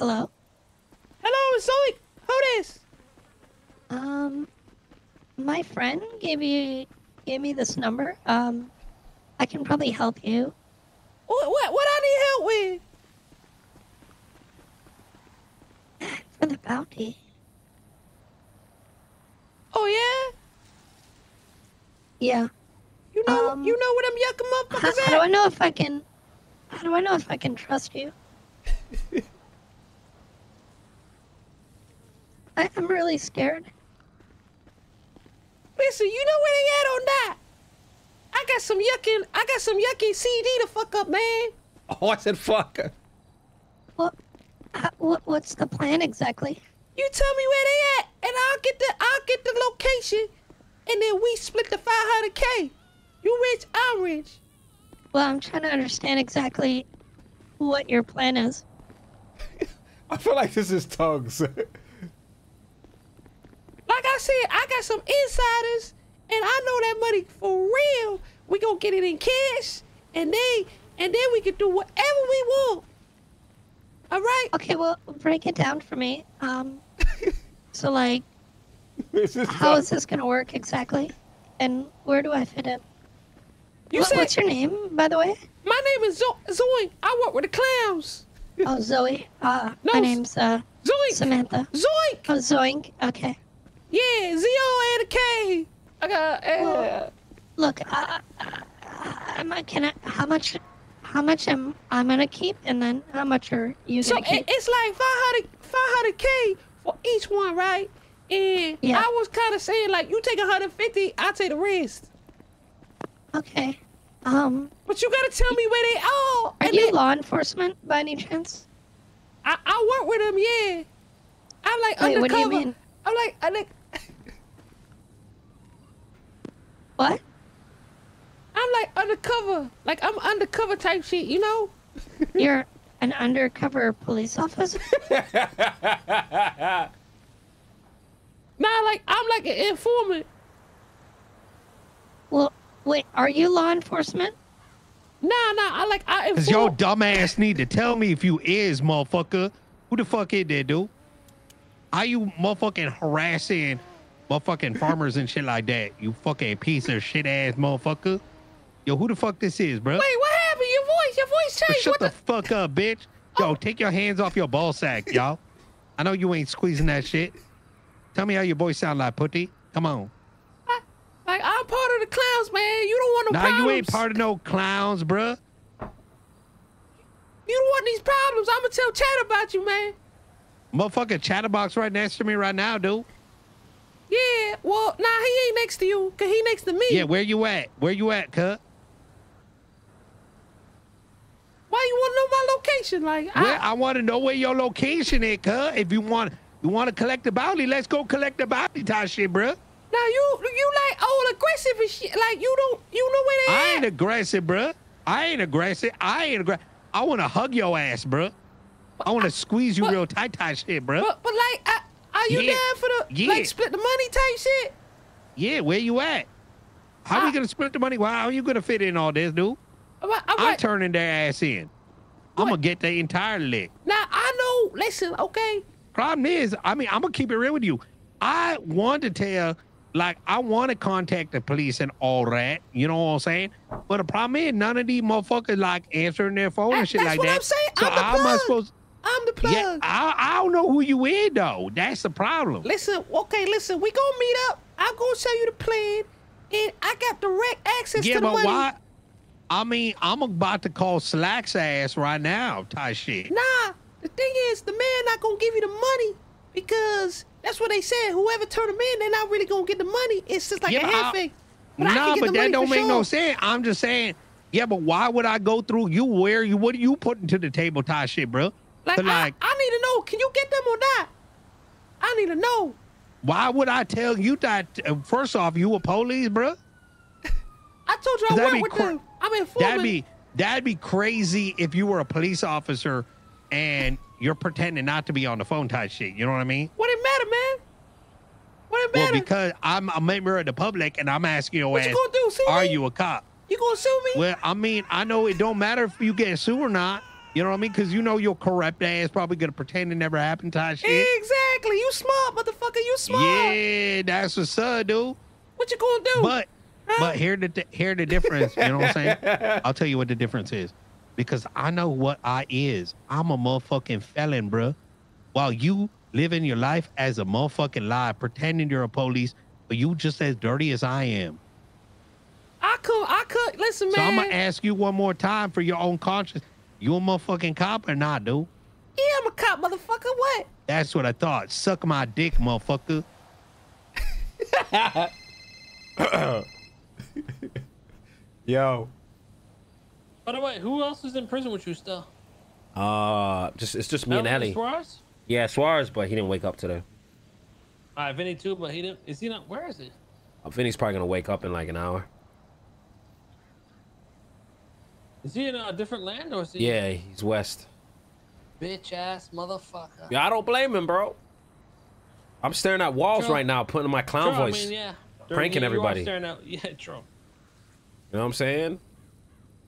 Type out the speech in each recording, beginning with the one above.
Hello. Hello, Zoe. Who this? Um, my friend gave you gave me this number. Um, I can probably help you. What, what, what I need help with? For the bounty. Oh yeah. Yeah. You know, Um, you know where them yucca How, motherfuckers how do? I know if I can? How do I know if I can trust you? I, I'm really scared. Listen, you know where they at on that? I got some yucking, I got some yucky CD to fuck up, man. Oh, I said fuck. What? How, what? What's the plan exactly? You tell me where they at, and I'll get the, I'll get the location, and then we split the 500k. You rich, I'm rich. Well, I'm trying to understand exactly what your plan is. I feel like this is Tuggz. Like I said, I got some insiders, and I know that money for real. We gonna get it in cash, and they, and then we can do whatever we want. All right? Okay, well, break it down for me. Um, so like, this is how Tuggz. is this gonna work exactly? And where do I fit in? You What- said what's your name, by the way? my name is Zo- Zoe. I work with the clowns. Oh, Zoe. Uh, No, my name's uh Zoe. Samantha. Zoink. Oh, Zoink. Okay. Yeah, Z O and a K. I got. Uh, Well- Look, uh, uh, I, can I, how much, how much am I'm gonna keep, and then how much are you so gonna it, keep? it's like 500 500k for each one, right? And Yeah. I was kind of saying like, you take 150, I take the rest. okay. Um, But you gotta tell me where they are. are and you then- law enforcement by any chance? I, I work with them, yeah. I'm like Wait, undercover. what do you mean? I'm like, I like, What? I'm like undercover. Like I'm undercover type shit, you know? You're an undercover police officer? Nah, like I'm like an informant. Well, wait, are you law enforcement? Nah, nah, I like I Cause your inform. dumbass need to tell me if you is motherfucker. Who the fuck is that dude? Are you motherfucking harassing motherfucking farmers and shit like that? You fucking piece of shit ass motherfucker. Yo, who the fuck this is, bro? Wait, what happened? Your voice, your voice changed. Shut the, the? fuck up, bitch. Yo, oh. take your hands off your ball sack, y'all. I know you ain't squeezing that shit. Tell me how your voice sound like, putty. Come on. Like I'm part of the clowns, man. You don't want no Nah, problems. you ain't part of no clowns, bruh. You don't want these problems. I'ma tell Chad about you, man. Motherfucking chatterbox right next to me right now, dude. Well, nah, he ain't next to you, cause he next to me. Yeah, where you at? Where you at, cut? Why you want to know my location? Like, Where I, I want to know where your location is, cuz. If you want you want to collect the bounty, let's go collect the bounty type shit, bruh. now you you like all aggressive and shit. Like you don't you know where they I at? ain't aggressive, bruh. I ain't aggressive. I ain't aggressive. I want to hug your ass, bruh. I want to squeeze you but- real tight, tight shit, bruh. But but like, I, you Yeah. down for the Yeah. like split the money type shit? Yeah, where you at? How we I- gonna split the money? Well, how you gonna fit in all this, dude? I'm, I'm I'm like, turning their ass in. I'm gonna get the entire lick. now I know. Listen, okay. Problem is, I mean, I'm gonna keep it real with you. I want to tell, like, I want to contact the police and all that. You know what I'm saying? But the problem is, none of these motherfuckers like answering their phone That- and shit that's like what that. I'm saying. So I'm how am I supposed? I'm the plug. Yeah, I, I don't know who you is though. That's the problem. Listen, okay, listen. We gonna meet up. I'm gonna show you the plan, and I got direct access yeah, to the but money. why? I mean, I'm about to call Slack's ass right now, type shit. Nah, the thing is, the man not gonna give you the money because that's what they said. Whoever turn them in, they're not really gonna get the money. It's just like Yeah, a I- handshake. But I nah, but the that money don't make no sure. sense. I'm just saying, yeah, but why would I go through you? Where you? What are you putting to the table, type shit, bro? Like, I, like, I need to know. Can you get them or not? I need to know. why would I tell you that? Uh, first off, you a police, bro? I told you I That'd work with them. I'm informing. That'd be that'd be crazy if you were a police officer and you're pretending not to be on the phone, type shit. You know what I mean? What it matter, man? What it matter? Well, because I'm a member of the public and I'm asking your what ass, you gonna do? Sue are me? you a cop? You gonna sue me? Well, I mean, I know it don't matter if you get sued or not. You know what I mean? Because you know your corrupt ass probably gonna pretend it never happened type shit. Exactly. You smart, motherfucker. You smart. Yeah, that's what's up, dude. What you gonna do? But Huh? but here the here the difference. You know what I'm saying? I'll tell you what the difference is. Because I know what I is. I'm a motherfucking felon, bruh. While you living your life as a motherfucking lie, pretending you're a police, but you just as dirty as I am. I could. I could. Listen, man. So I'm gonna ask you one more time for your own conscience. You a motherfucking cop or not, dude? yeah, I'm a cop, motherfucker. What? That's what I thought. Suck my dick, motherfucker. Yo. By the way, who else is in prison with you still? Uh, just it's just me and Elton Ellie. Suarez? Yeah, Suarez, but he didn't wake up today. All right, Vinny too, but he didn't. Is he not? Where is he? Uh, Vinny's probably gonna wake up in like an hour. Is he in a different land or is he? Yeah, he's west. Bitch ass motherfucker. Yeah, I don't blame him, bro. I'm staring at walls True. right now, putting my clown True, voice. I mean, yeah. pranking You- you are everybody. staring out- Yeah, true. You know what I'm saying?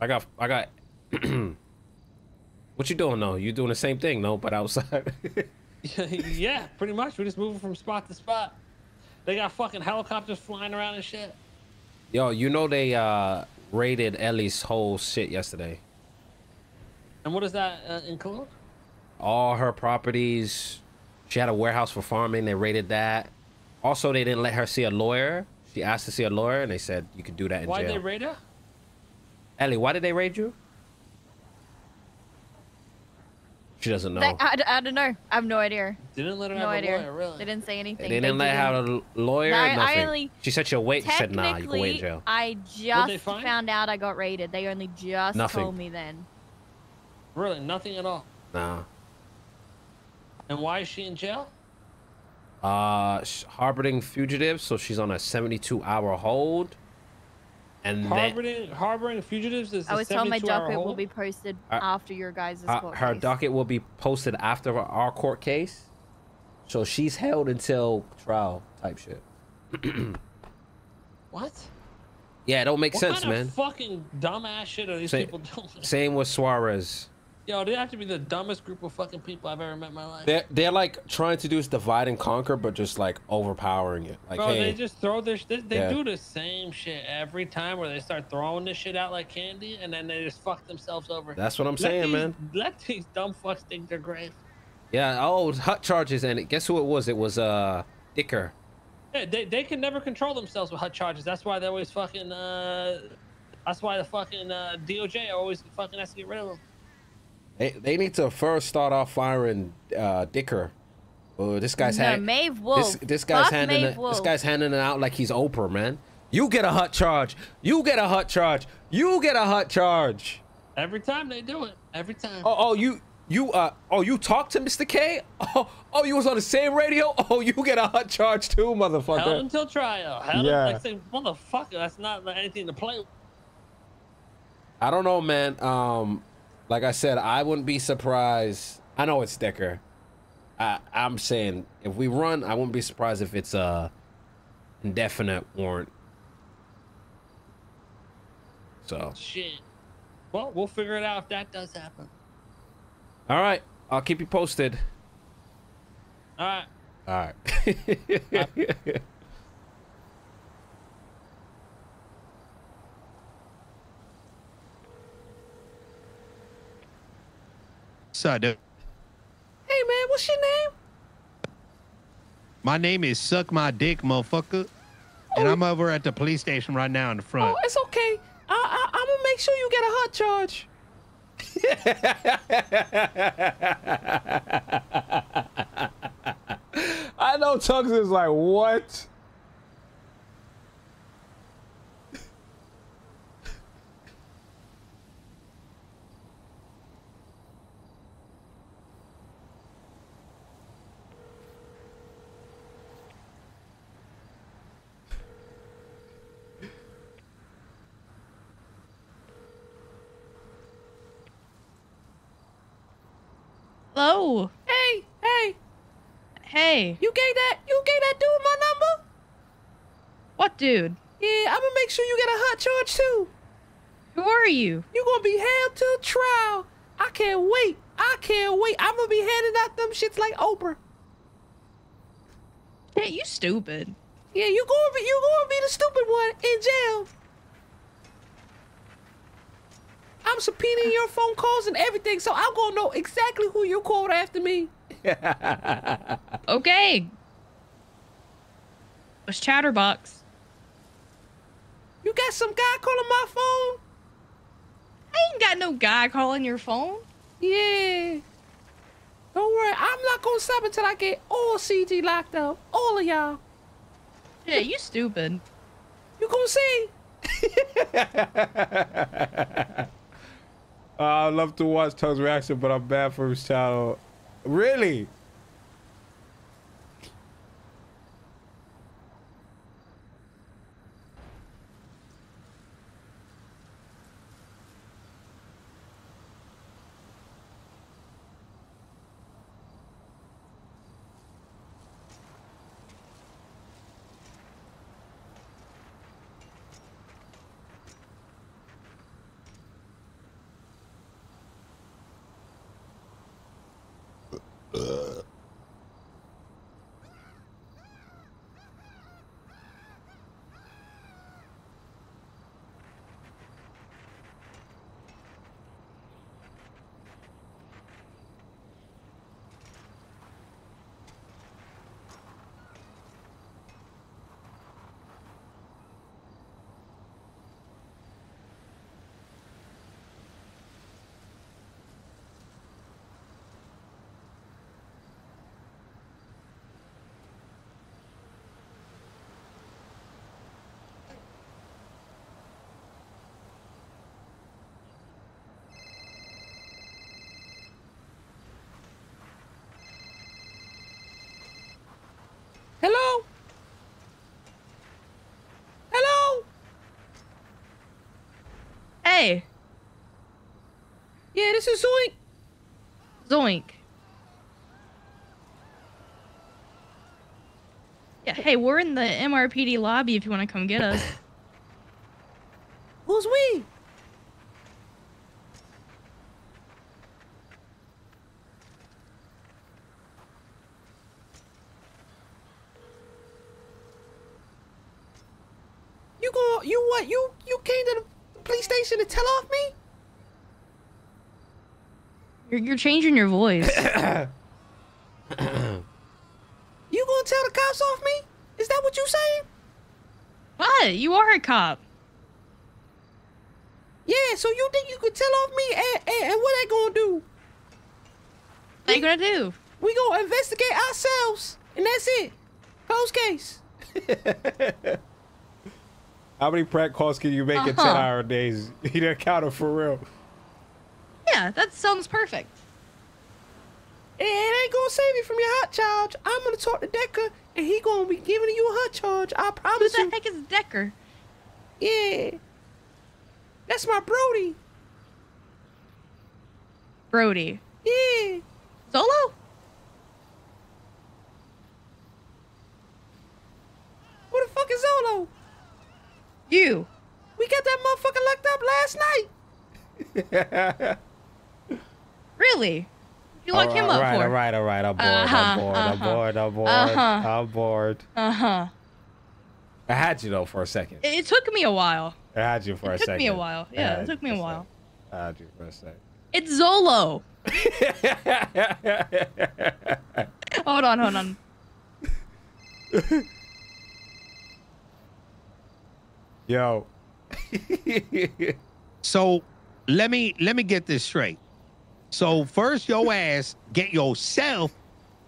I got, I got. what you doing though? You doing the same thing, no? But outside. yeah, pretty much. We're just moving from spot to spot. They got fucking helicopters flying around and shit. Yo, you know they uh raided Ellie's whole shit yesterday. And what does that uh, include? All her properties. She had a warehouse for farming. They raided that. Also, they didn't let her see a lawyer. She asked to see a lawyer, and they said you could do that in Why jail. they raid her? Ellie, why did they raid you? She doesn't know. They- I, I don't know. I have no idea. Didn't let her No have idea. a lawyer, really. They didn't say anything. They didn't let her have a l- lawyer. No, I nothing. only- she said she'll wait. She said, "Nah, you can wait in Technically, jail." I just found out I got raided. They only just Nothing. told me then. Really, nothing at all. Nah. And why is she in jail? Uh, harboring fugitives, so she's on a 72-hour hold. And then Harboring, harboring fugitives is I a was told my docket will be posted Uh, after your guys' uh, court her case. docket will be posted after our court case. So she's held until trial type shit. What? Yeah, it don't make What sense, kind man. of fucking dumbass shit are these Say- people doing? Same with Suarez. Yo, they have to be the dumbest group of fucking people I've ever met in my life. They're, they're like trying to do this divide and conquer, but just like overpowering it. Like, Bro, hey, they just throw this. They, they Yeah. do the same shit every time where they start throwing this shit out like candy, and then they just fuck themselves over. that's what I'm Let saying, these- man. Let these dumb fucks think they're great. Yeah. Oh, hot charges, and it guess who it was? It was uh Dicker. Yeah, they, they can never control themselves with hot charges. That's why they always fucking. Uh, that's why the fucking uh, DOJ always fucking has to get rid of them. They, they need to first start off firing uh, Dicker. Oh, this guy's no, hand- Maeve Wolf. This, this guy's Fuck handing Maeve it, Wolf. this guy's handing it out like he's Oprah, man. You get a hot charge. You get a hot charge. You get a hot charge. Every time they do it. Every time. Oh, oh, you you uh oh you talked to Mr. K? Oh, oh, you was on the same radio? Oh, you get a hot charge too, motherfucker. Held motherfucker. until trial. Held Yeah. like say, motherfucker, that's not anything to play with. I don't know, man. Um, like I said, I wouldn't be surprised. I know it's Dicker. I, I'm saying if we run, I wouldn't be surprised if it's a indefinite warrant. So, Shit. Well, we'll figure it out if that does happen. all right, I'll keep you posted. All right. All right. So, dude, Hey man, what's your name? my name is Suck My Dick, motherfucker. And I'm over at the police station right now in the front. Oh, it's okay. I, I, I'm gonna make sure you get a hot charge. I know Tuggz is like, what? Hello. Hey, hey, Hey. you gave that you gave that dude my number? What dude? Yeah, I'm gonna make sure you get a hot charge too. Who are you? You're gonna be held to trial. I can't wait. I can't wait. I'm gonna be handing out them shits like Oprah. Yeah, you stupid. Yeah, you gonna be you gonna be the stupid one in jail. I'm subpoenaing your phone calls and everything, so I'm gonna know exactly who you called after me. Okay. It's Chatterbox. You got some guy calling my phone? I ain't got no guy calling your phone. Yeah. Don't worry, I'm not gonna stop until I get all CG locked up. All of y'all. Yeah, you stupid. You gonna see? I love to watch Tuggz's reaction, but I'm bad for his channel. Really? Hello? Hello? Hey, Yeah, this is Zoink. Zoink. Yeah, hey, we're in the MRPD lobby if you want to come get us. Who's we? You go you what? You you came to the police station to tell off me? You're, you're changing your voice. You gonna tell the cops off me? Is that what you saying? what? You are a cop. Yeah, so you think you could tell off me and, and, and what they gonna do? What are you gonna do? We gonna investigate ourselves, and that's it. Close case. How many prank calls can you make in 10 Uh-huh. hour days? He didn't count it for real. Yeah, that sounds perfect. It ain't gonna save you from your hot charge. I'm gonna talk to Decker, and he gonna be giving you a hot charge. I promise you. Who promise the you. heck is Decker? Yeah, that's my Brody. Brody. Yeah, Zolo? who the fuck is Zolo? You. We got that motherfucker locked up last night. Really? You lock him up all right, for? All right, all right, all right. I'm bored. Uh-huh, I'm bored. I'm uh-huh. bored. I'm bored. Uh-huh. I'm bored. Uh-huh. I had you though for a second. It, it took me a while. I had you for a second. It took me a while. Yeah, it took me a while. second. I had you for a second. It's Zolo. Hold on, hold on. Yo. So let me let me get this straight. So first your ass get yourself,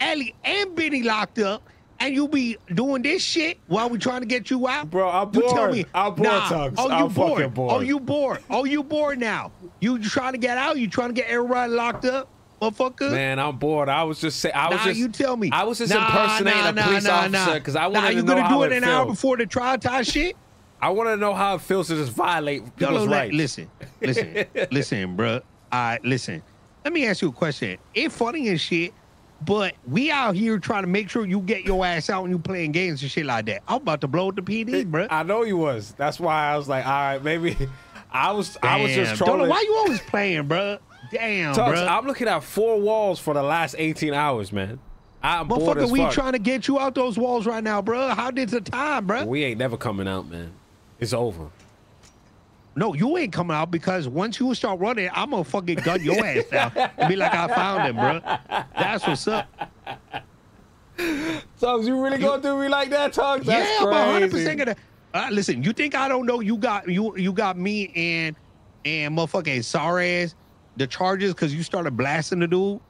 Ellie and Benny locked up, and you be doing this shit while we trying to get you out. Bro, I'm You tell bored. me, I'm bored, nah, Tuggz. Oh, you I'm bored. fucking bored. Oh, you bored. Oh, you bored now. You trying to get out? You trying to get everybody locked up, motherfucker? Man, I'm bored. I was just saying. I was nah, just. you tell me. I was just Nah, impersonating nah, a police officer because I wanted you to know gonna do it it an hour before the trial time shit? I want to know how it feels to just violate people's rights. listen, listen, listen, bruh. All right, listen. Let me ask you a question. It's funny and shit, but we out here trying to make sure you get your ass out when you playing games and shit like that. I'm about to blow up the PD, bruh. I know you was. That's why I was like, all right, maybe. I was. I was just Damn. Trolling. why you always playing, bruh? Damn, Tuggz, bro. I'm looking at four walls for the last 18 hours, man. I'm bored Motherfucker, we fuck. trying to get you out those walls right now, bro. How did the time, bro? We ain't never coming out, man. It's over. No, you ain't coming out because once you start running, I'm gonna fucking gun your ass down and be like, I found him, bro. That's what's up. Tuggz, you really gonna do me like that, Tuggz? That's yeah, I'm hundred percent gonna. Uh, listen, you think I don't know? You got you you got me and and motherfucking Suarez the charges because you started blasting the dude.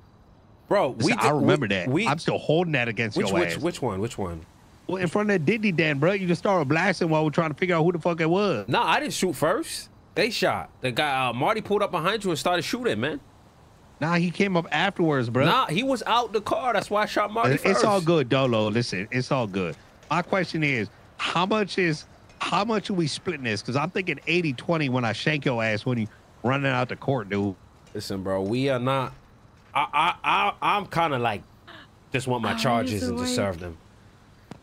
Bro, we Listen, I remember we, that. We, I'm still holding that against which, your which, ass. which one? Which one? Well, in front of that Diddy den, bro. You just started blasting while we're trying to figure out who the fuck it was. No, I didn't shoot first. They shot. The guy, uh, Marty pulled up behind you and started shooting, man. Nah, he came up afterwards, bro. Nah, he was out the car. That's why I shot Marty it's first. all good, Dolo. Listen, it's all good. My question is, how much is how much are we splitting this? Because I'm thinking 80-20 when I shank your ass when you running out the court, dude. Listen, bro, we are not. I, I, I I'm kind of like, just want my Oh, charges he's and to serve them.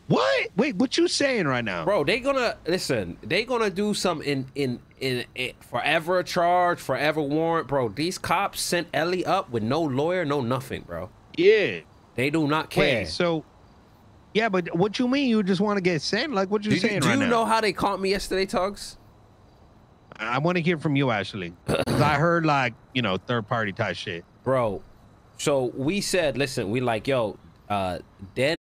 What? Wait, what you saying right now? Bro, they gonna listen. They gonna do some in in in, in forever charge, forever warrant, bro. These cops sent Ellie up with no lawyer, no nothing, bro. Yeah. They do not care. Wait, so yeah, but what you mean? You just want to get sent? Like what you do you, saying do right you now? know how they caught me yesterday, Tuggz? I want to hear from you, Ashley, because I heard like you know third party type shit. bro. So we said, listen, we like, yo, uh, dead